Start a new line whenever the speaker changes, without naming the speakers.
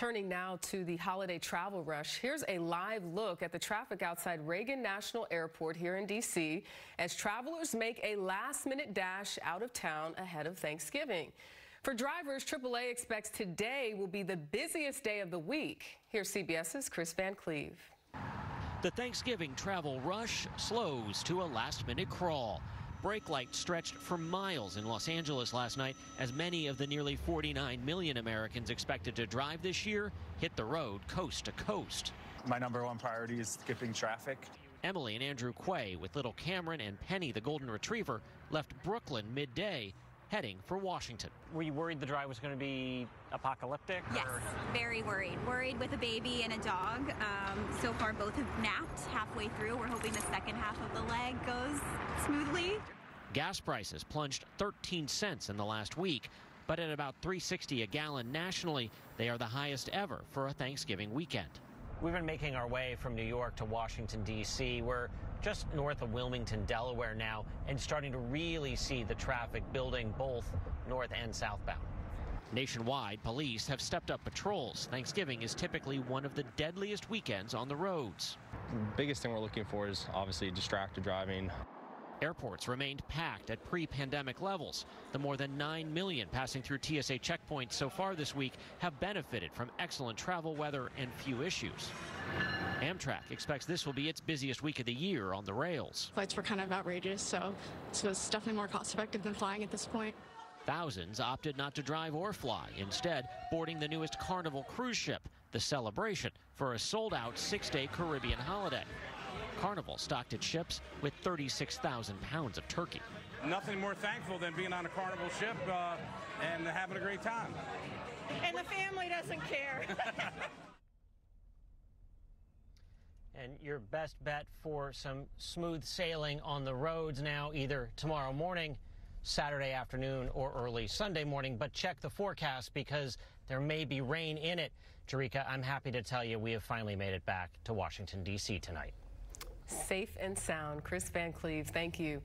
Turning now to the holiday travel rush, here's a live look at the traffic outside Reagan National Airport here in D.C. as travelers make a last minute dash out of town ahead of Thanksgiving. For drivers, AAA expects today will be the busiest day of the week. Here's CBS's Kris Van Cleave.
The Thanksgiving travel rush slows to a last minute crawl. Brake lights stretched for miles in Los Angeles last night as many of the nearly 49 million Americans expected to drive this year hit the road coast to coast.
My number one priority is skipping traffic.
Emily and Andrew Quay, with little Cameron and Penny, the golden retriever, left Brooklyn midday heading for Washington.
Were you worried the drive was going to be apocalyptic?
Yes, or? very worried. Worried with a baby and a dog. Um, so far, both have napped halfway through. We're hoping the second half of the leg goes smoothly.
Gas prices plunged 13 cents in the last week, but at about 360 a gallon nationally, they are the highest ever for a Thanksgiving weekend.
We've been making our way from New York to Washington, D.C. We're just north of Wilmington, Delaware now, and starting to really see the traffic building both north and southbound.
Nationwide, police have stepped up patrols. Thanksgiving is typically one of the deadliest weekends on the roads.
The biggest thing we're looking for is obviously distracted driving.
Airports remained packed at pre-pandemic levels. The more than 9 million passing through TSA checkpoints so far this week have benefited from excellent travel weather and few issues. Amtrak expects this will be its busiest week of the year on the rails.
Flights were kind of outrageous, so it's definitely more cost effective than flying at this point.
Thousands opted not to drive or fly, instead boarding the newest Carnival cruise ship, the Celebration, for a sold-out six-day Caribbean holiday. Carnival stocked its ships with 36,000 pounds of turkey.
Nothing more thankful than being on a Carnival ship uh, and having a great time.
And the family doesn't care.
and your best bet for some smooth sailing on the roads now, either tomorrow morning, Saturday afternoon, or early Sunday morning. But check the forecast because there may be rain in it. Jericka, I'm happy to tell you we have finally made it back to Washington, D.C. tonight
safe and sound. Kris Van Cleave, thank you.